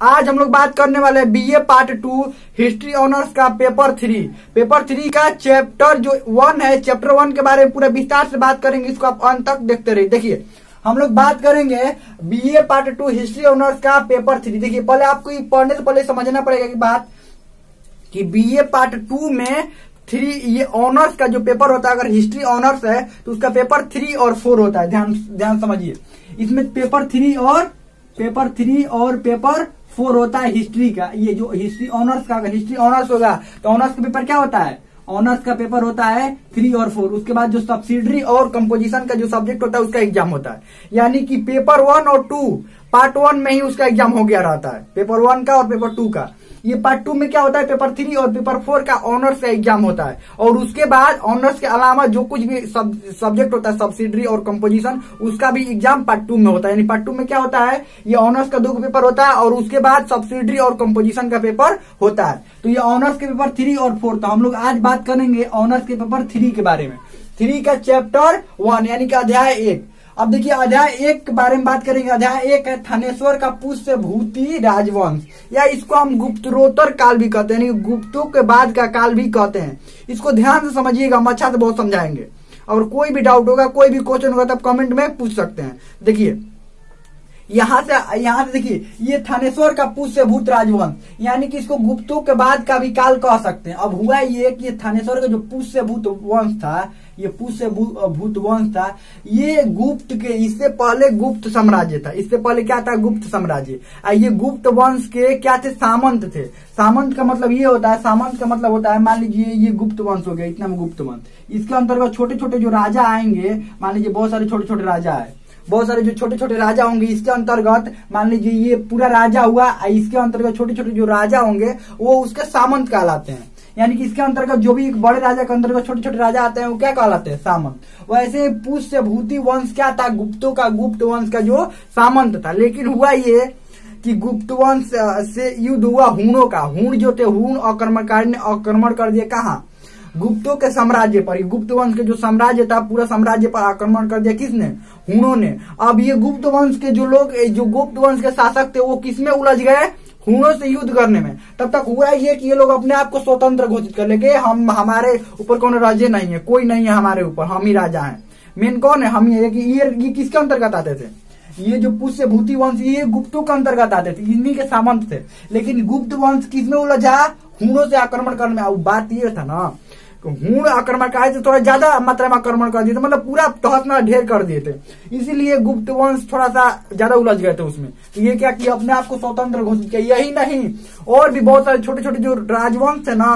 आज हम लोग बात करने वाले हैं BA part two history honours का पेपर थ्री पेपर थ्री का चैप्टर जो वन है चैप्टर वन के बारे में पूरा विस्तार से बात करेंगे, इसको आप अंत तक देखते रहिए। देखिए, हम लोग बात करेंगे BA part two history honours का पेपर थ्री देखिए, पहले आपको ये पढ़ने से पहले समझना पड़ेगा कि बात कि बीए पार्ट टू में थ्री ये ऑनर्स का जो पेपर होता है, अगर हिस्ट्री ऑनर्स है तो उसका पेपर थ्री और फोर होता है। ध्यान ध्यान समझिए। इसमें पेपर थ्री और पेपर थ्री और पेपर फोर होता है हिस्ट्री का, ये जो हिस्ट्री ऑनर्स का, अगर हिस्ट्री ऑनर्स होगा तो ऑनर्स का पेपर क्या होता है? ऑनर्स का पेपर होता है थ्री और फोर उसके बाद जो सब्सिडरी और कंपोजिशन का जो सब्जेक्ट होता है, उसका एग्ज़ाम होता है। यानी कि पेपर वन और टू पार्ट वन में ही उसका एग्ज़ाम हो गया रहता है। पेपर वन का और पेपर टू का। ये पार्ट टू में क्या होता है? पेपर थ्री और पेपर फोर का ऑनर्स का एग्ज़ाम होता है। और उसके बाद ऑनर्स के अलावा जो कुछ भी सब, सब्जेक्ट होता है सब्सिडरी और कंपोजिशन उसका भी एग्ज़ाम पार्ट टू में होता है। यानी पार्ट टू में क्या होता है? ये ऑनर्स का दो पेपर होता है और उसके बाद सब्सिडरी और कंपोजिशन का पेपर होता है। तो ये ऑनर्स के पेपर थ्री और फोर तो हम लोग आज बात करेंगे ऑनर्स के पेपर थ्री के बारे में। थ्री का चैप्टर वन यानी कि अध्याय एक। अब देखिए, अध्याय एक के बारे में बात करेंगे। अध्याय एक है, थानेश्वर का पुष्य भूति राजवंश। या इसको हम गुप्तरोत्तर काल भी कहते हैं गुप्तों के बाद का काल भी कहते हैं। इसको ध्यान से समझिएगा, हम अच्छा से बहुत समझाएँगे। और कोई भी डाउट होगा, कोई भी क्वेश्चन होगा तो आप कमेंट में पूछ सकते हैं। देखिए, यहाँ से यहाँ से देखिए, ये थानेश्वर का पुष्य भूत राजवंश, यानी कि इसको गुप्तों के बाद का भी काल कह सकते हैं। अब हुआ ये कि थानेश्वर का जो पुष्य भूत वंश था ये पुष्य भूत वंश था, ये गुप्त के, इससे पहले गुप्त साम्राज्य था। इससे पहले क्या था? गुप्त साम्राज्य। ये गुप्त वंश के क्या थे? सामंत थे। सामंत का मतलब ये होता है, सामंत का मतलब होता है, मान लीजिए ये गुप्त वंश हो गया, इतना गुप्त वंश। इसके अंतर्गत छोटे छोटे जो राजा आएँगे, मान लीजिए बहुत सारे छोटे छोटे राजा आए बहुत सारे जो छोटे छोटे राजा होंगे, इसके अंतर्गत, मान लीजिए ये पूरा राजा हुआ इसके अंतर्गत छोटे छोटे जो राजा होंगे, वो उसके सामंत कहलाते हैं। यानी कि इसके अंतर्गत जो भी एक बड़े राजा के अंतर्गत छोटे छोटे राजा आते हैं, वो क्या कहलाते हैं? सामंत। वैसे पुष्य भूति वंश क्या था? गुप्तों का, गुप्त वंश का जो सामंत था। लेकिन हुआ ये कि गुप्त वंश से युद्ध हुआ हूणों का। हूण जो थे, हूण आक्रमणकारी ने आक्रमण कर दिया। कहा? गुप्तों के साम्राज्य पर। गुप्त वंश के जो साम्राज्य था, पूरा साम्राज्य पर आक्रमण कर दिया किसने? हुणों ने। अब ये गुप्त वंश के जो लोग जो गुप्त वंश के शासक थे, वो किसमें उलझ गए? हुणों से युद्ध करने में। तब तक हुआ ये कि ये लोग अपने आप को स्वतंत्र घोषित कर लेंगे। हम हमारे ऊपर कौन राज्य नहीं है? कोई नहीं है हमारे ऊपर। हम ही राजा हैं। मेन कौन है? हम ये कि ये, ये किसके अंतर्गत आते थे? ये जो पुष्य भूति वंश ये गुप्तों के अंतर्गत आते थे। इन्हीं के सामंत थे। लेकिन गुप्त वंश किसमें उलझा? हूणों से आक्रमण करने में। बात ये था ना। हूण आक्रमण का तो थोड़ा ज़्यादा मात्रा में आक्रमण कर दिए थे मतलब पूरा तहस ढेर कर दिए थे। इसीलिए गुप्त वंश थोड़ा सा ज़्यादा उलझ गए थे उसमें। तो ये क्या कि अपने आप को स्वतंत्र घोषित किया। यही नहीं, और भी बहुत सारे छोटे छोटे जो राजवंश है ना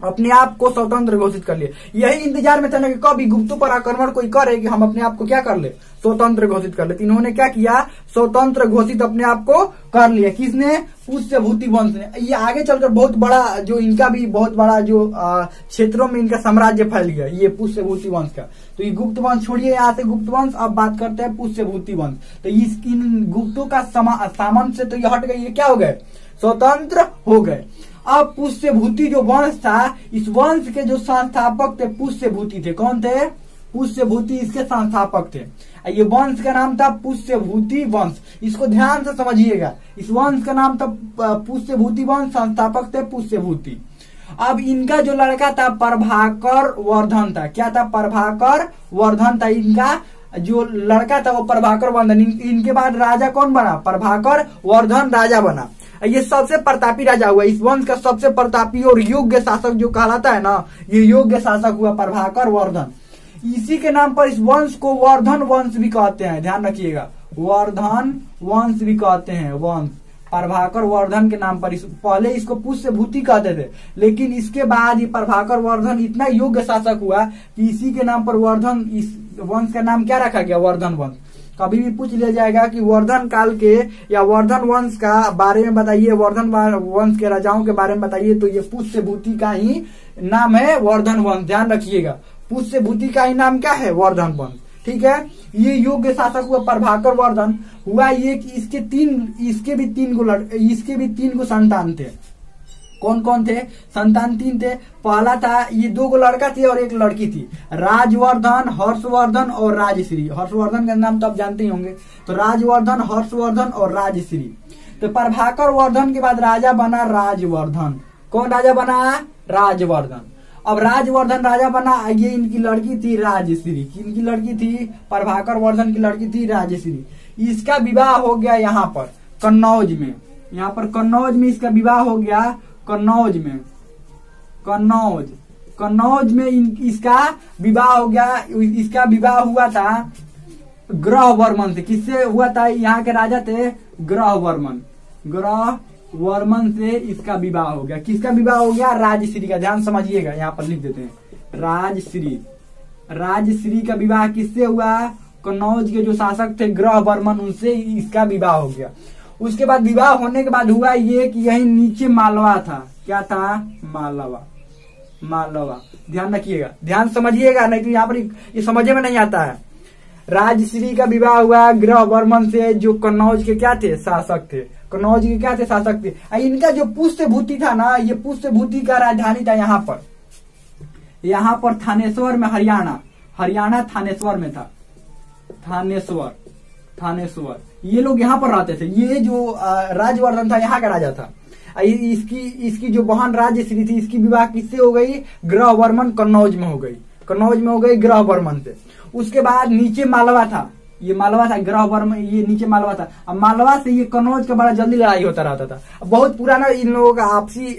अपने आप को स्वतंत्र घोषित कर लिए। यही इंतज़ार में था कि कभी गुप्तों पर आक्रमण कोई करे कि हम अपने आप को क्या कर ले? स्वतंत्र घोषित कर ले इन्होंने क्या किया? स्वतंत्र घोषित अपने आप को कर लिया। किसने? पुष्य भूति वंश ने। ये आगे चलकर बहुत बड़ा जो इनका भी बहुत बड़ा जो क्षेत्रों में इनका साम्राज्य फैल गया, ये पुष्य भूति वंश का। तो ये गुप्त वंश, छोड़िए यहाँ से गुप्त वंश, अब बात करते हैं पुष्य भूति वंश। तो इस, इन गुप्तों का सामंत से तो ये हट गए, ये क्या हो गए? स्वतंत्र हो गए। अब पुष्य भूति जो वंश था, इस वंश के जो संस्थापक थे पुष्य भूति थे। कौन थे? पुष्य भूति इसके संस्थापक थे। ये वंश का नाम था पुष्य भूति वंश। इसको ध्यान से समझिएगा। इस वंश का नाम था पुष्य भूति वंश। संस्थापक थे पुष्य भूति अब इनका जो लड़का था, प्रभाकर वर्धन था। क्या था? प्रभाकर वर्धन था। इनका जो लड़का था, वो प्रभाकर वर्धन। इनके बाद राजा कौन बना? प्रभाकर वर्धन राजा बना। ये सबसे प्रतापी राजा हुआ। इस वंश का सबसे प्रतापी और योग्य शासक जो कहलाता है ना ये योग्य शासक हुआ प्रभाकर वर्धन। इसी के नाम पर इस वंश को वर्धन वंश भी कहते हैं। ध्यान रखिएगा। वर्धन वंश भी कहते हैं। वंश। प्रभाकर वर्धन के नाम पर इस, पहले इसको पुष्य भूति कहते थे। लेकिन इसके बाद ये प्रभाकर वर्धन इतना योग्य शासक हुआ कि इसी के नाम पर वर्धन इस वंश का नाम क्या रखा गया? वर्धन वंश। कभी भी पूछ लिया जाएगा कि वर्धन काल के या वर्धन वंश का बारे में बताइए, वर्धन वंश के राजाओं के बारे में बताइए तो ये पुष्य भूति का ही नाम है वर्धन वंश। ध्यान रखिएगा। पुष्य भूति का ही नाम क्या है? वर्धन वंश। ठीक है? ये योग्य शासक हुआ प्रभाकर वर्धन। हुआ ये कि इसके तीन इसके भी तीन गो इसके भी तीन गो संतान थे। कौन कौन थे? संतान तीन थे। पहला था, ये दो गो लड़का थे और एक लड़की थी। राजवर्धन, हर्षवर्धन और राजश्री। हर्षवर्धन का नाम तो आप जानते ही होंगे। तो राजवर्धन, हर्षवर्धन और राजश्री। तो प्रभाकर वर्धन के बाद राजा बना राजवर्धन। कौन राजा बना? राजवर्धन। अब राजवर्धन राजा बना, ये इनकी लड़की थी राजश्री। इनकी लड़की थी प्रभाकर वर्धन की लड़की थी राजश्री। इसका विवाह हो गया यहाँ पर, कन्नौज में। यहाँ पर कन्नौज में इसका विवाह हो गया। कन्नौज में। कन्नौज। कन्नौज में इन, इसका विवाह हो गया इसका विवाह हुआ था ग्रह वर्मन से। किससे हुआ था? यहाँ के राजा थे ग्रह वर्मन ग्रह वर्मन से इसका विवाह हो गया। किसका विवाह हो गया? राजश्री का। ध्यान समझिएगा यहाँ पर लिख देते हैं। राजश्री। राजश्री का विवाह किससे हुआ? कन्नौज के जो शासक थे ग्रह वर्मन उनसे इसका विवाह हो गया। उसके बाद विवाह होने के बाद हुआ ये कि यही नीचे मालवा था। क्या था? मालवा। मालवा। ध्यान रखिएगा। ध्यान समझिएगा, नहीं तो यहाँ पर ये समझे में नहीं आता है। राजश्री का विवाह हुआ ग्रह वर्मन से, जो कन्नौज के क्या थे? शासक थे। कन्नौज के क्या थे? शासक थे। इनका जो पुष्य भूति था ना, ये पुष्य भूति का राजधानी था यहाँ पर। यहाँ पर थानेश्वर में हरियाणा। हरियाणा थानेश्वर में था। थानेश्वर। थानेश्वर ये लोग यहाँ पर रहते थे। ये जो राजवर्धन था, यहाँ का राजा था। इसकी इसकी जो बहन राजश्री थी, इसकी विवाह किससे हो गई? ग्रह वर्मन कन्नौज में हो गई। कन्नौज में हो गई ग्रह वर्मन से। उसके बाद नीचे मालवा था। ये मालवा था ग्रह वर्म ये नीचे मालवा था। अब मालवा से ये कन्नौज का बड़ा जल्दी लड़ाई होता रहता था। बहुत पुराना इन लोगों का आपसी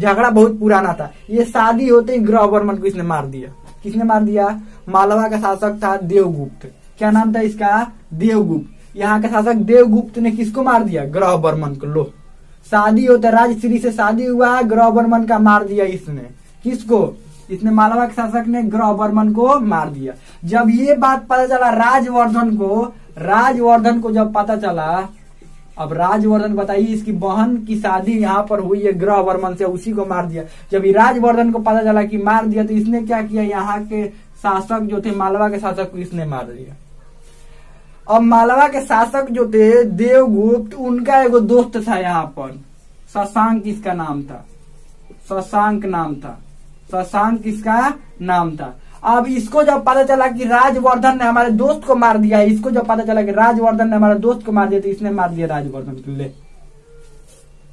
झगड़ा बहुत पुराना था। ये शादी होते ही ग्रह वर्मन को इसने मार दिया। किसने मार दिया? मालवा का शासक था देवगुप्त। क्या नाम था इसका? देवगुप्त। यहाँ का शासक देवगुप्त ने किसको मार दिया? ग्रह बर्मन को। लो। शादी होता राजश्री से शादी हुआ ग्रह बर्मन का मार दिया इसने। किसको? इसने मालवा के शासक ने ग्रह बर्मन को मार दिया। जब ये बात पता चला राजवर्धन को राजवर्धन को जब पता चला, अब राजवर्धन बताइए इसकी बहन की शादी यहाँ पर हुई है ग्रह वर्मन से उसी को मार दिया। जब ये राजवर्धन को पता चला कि मार दिया तो इसने क्या किया? यहाँ के शासक जो थे, मालवा के शासक को इसने मार दिया। अब मालवा के शासक जो थे, देवगुप्त, उनका एगो दोस्त था यहाँ पर। शशांक इसका नाम था? शशांक नाम था। शशांक इसका नाम था? अब इसको जब पता चला कि राजवर्धन ने हमारे दोस्त को मार दिया, इसको जब पता चला कि राजवर्धन ने हमारे दोस्त को मार दिया तो इसने मार दिया राजवर्धन को। ले।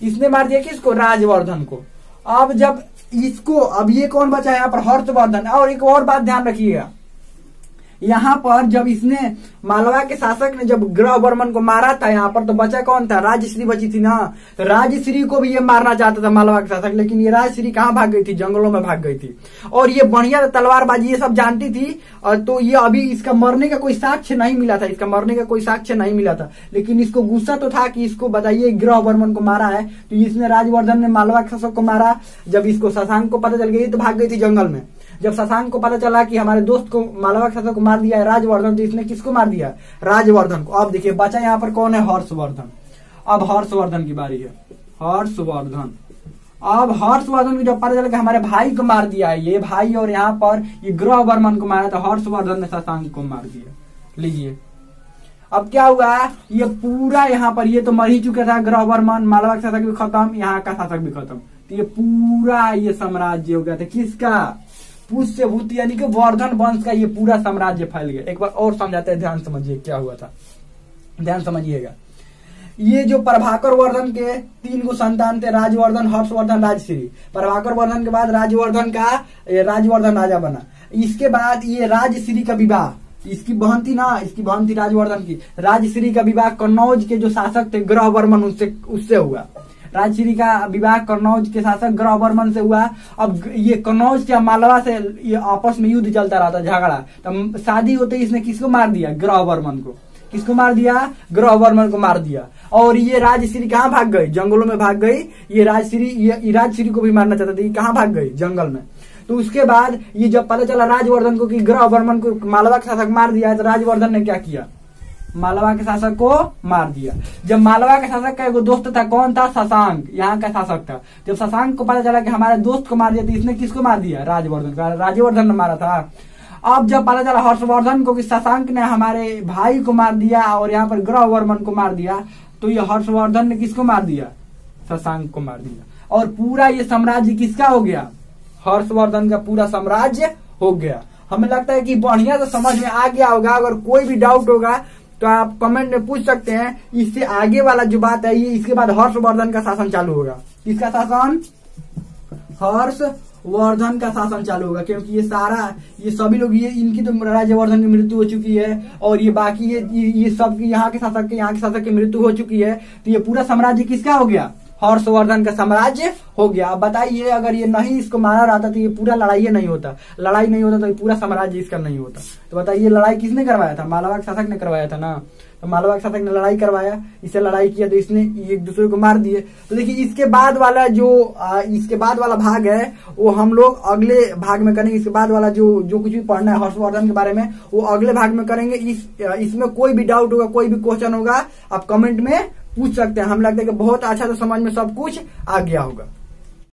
इसने मार दिया किसको? राजवर्धन को। अब जब इसको, अब ये कौन बचा है यहाँ पर? हर्षवर्धन। और एक और बात ध्यान रखिएगा। यहाँ पर जब इसने मालवा के शासक ने जब ग्रह वर्मन को मारा था यहाँ पर तो बचा कौन था? राजश्री बची थी ना? तो राजश्री को भी ये मारना चाहता था मालवा के शासक, लेकिन ये राजश्री कहाँ भाग गई थी? जंगलों में भाग गई थी। और ये बढ़िया तलवारबाजी ये सब जानती थी और तो ये अभी इसका मरने का कोई साक्ष्य नहीं मिला था। इसका मरने का कोई साक्ष्य नहीं मिला था। लेकिन इसको गुस्सा तो था कि इसको बताइए ग्रह वर्मन को मारा है। तो इसने राजवर्धन ने मालवा के शासक को मारा। जब इसको शशांक को पता चल गई तो भाग गई थी जंगल में। जब शशांक को पता चला कि हमारे दोस्त को मालवा के को मार दिया है, राजवर्धन तो इसने किसको मार दिया? राजवर्धन को। अब देखिए, बचा यहाँ पर कौन है? हर्षवर्धन। अब हर्षवर्धन की बारी है। हर्षवर्धन। अब हर्षवर्धन को जब पता चला कि हमारे भाई को मार दिया है, ये भाई और यहाँ पर ये ग्रह वर्मन को मारा तो हर्षवर्धन ने शशांक को मार दिया। लीजिए। अब क्या हुआ? ये पूरा यहाँ पर, ये तो मर ही चुका था ग्रह वर्मन मालवा का शासक भी खत्म, यहाँ का शासक भी खत्म। तो ये पूरा ये साम्राज्य हो गया था। किसका? पुष्य भूत यानी कि वर्धन वंश का ये पूरा साम्राज्य फैल गया। एक बार और समझाते हैं, ध्यान समझिए क्या हुआ था। ध्यान समझिएगा। ये जो प्रभाकर वर्धन के तीन गो संतान थे, राजवर्धन, हर्षवर्धन, राजश्री। प्रभाकर वर्धन के बाद राजवर्धन का राजवर्धन राजा बना। इसके बाद ये राजश्री का विवाह। इसकी बहन थी ना, इसकी बहन थी राजवर्धन की। राजश्री का विवाह कन्नौज के जो शासक थे ग्रह वर्मन उससे उससे हुआ। राजश्री का विवाह कन्नौज के शासक ग्रह वर्मन से हुआ। अब ये कन्नौज के मालवा से ये आपस में युद्ध चलता रहा था, झगड़ा। तो शादी होते इसने किसको मार दिया? ग्रह वर्मन को। किसको मार दिया? ग्रह वर्मन को मार दिया। और ये राजश्री कहाँ भाग गई? जंगलों में भाग गई। ये राजश्री ये राजश्री को भी मारना चाहता था कहाँ भाग गई? जंगल में। तो उसके बाद ये जब पता चला राजवर्धन को कि ग्रह वर्मन को मालवा के शासक मार दिया तो राजवर्धन ने क्या किया? मालवा के शासक को मार दिया। जब मालवा के शासक का एगो दोस्त था, कौन था? शशांक, यहाँ का शासक था। जब शशांक को पता चला कि हमारे दोस्त को मार दिया तो इसने किसको मार दिया? राजवर्धन राजवर्धन ने मारा था। अब जब पता चला हर्षवर्धन को कि शशांक ने हमारे भाई को मार दिया और यहाँ पर ग्रह वर्मन को मार दिया तो ये हर्षवर्धन ने किसको मार दिया? शशांक को मार दिया। और पूरा ये साम्राज्य किसका हो गया? हर्षवर्धन का पूरा साम्राज्य हो गया। हमें लगता है कि बढ़िया से समझ में आ गया होगा। अगर कोई भी डाउट होगा तो आप कमेंट में पूछ सकते हैं इससे आगे वाला जो बात है ये इसके बाद हर्षवर्धन का शासन चालू होगा। किसका शासन? हर्षवर्धन का शासन चालू होगा क्योंकि ये सारा ये सभी लोग ये इनकी तो राज्यवर्धन की मृत्यु हो चुकी है और ये बाकी ये ये, सब यहाँ के शासक के यहाँ के शासक की मृत्यु हो चुकी है तो ये पूरा साम्राज्य किसका हो गया? हर्षवर्धन का साम्राज्य हो गया। अब बताइए अगर ये नहीं इसको मारा रहता तो ये पूरा लड़ाई नहीं होता। लड़ाई नहीं होता तो ये पूरा साम्राज्य इसका नहीं होता। तो बताइए लड़ाई किसने करवाया था? मालवा के शासक ने करवाया था ना? तो मालवा के शासक ने लड़ाई करवाया इसे लड़ाई किया तो इसने एक दूसरे को मार दिए। तो देखिए इसके बाद वाला जो आ, इसके बाद वाला भाग है वो हम लोग अगले भाग में करेंगे। इसके बाद वाला जो जो कुछ भी पढ़ना है हर्षवर्धन के बारे में वो अगले भाग में करेंगे। इस इसमें कोई भी डाउट होगा कोई भी क्वेश्चन होगा आप कमेंट में पूछ सकते हैं। हम लगता है कि बहुत अच्छा से समझ में सब कुछ आ गया होगा।